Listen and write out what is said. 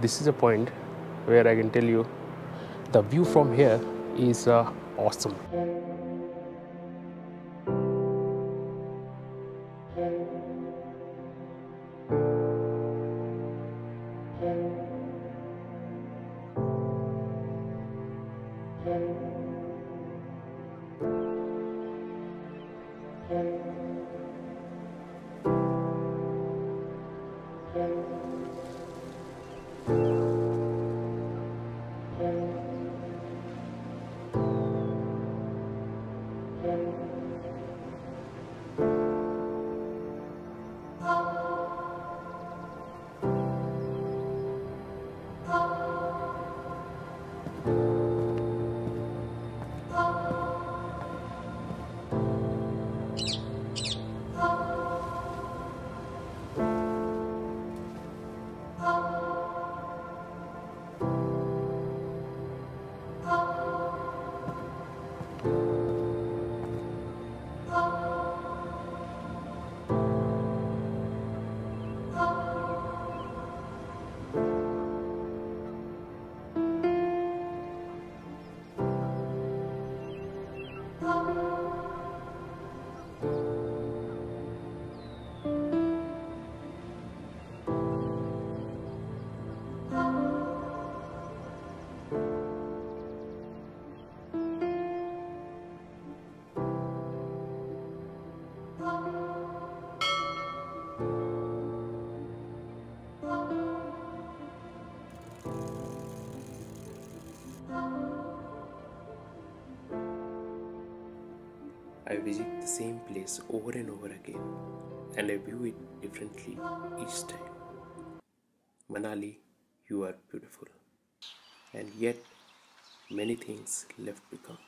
this is a point where I can tell you the view from here is uh, awesome. I visit the same place over and over again and I view it differently each time. Manali, you are beautiful, and yet many things left to come.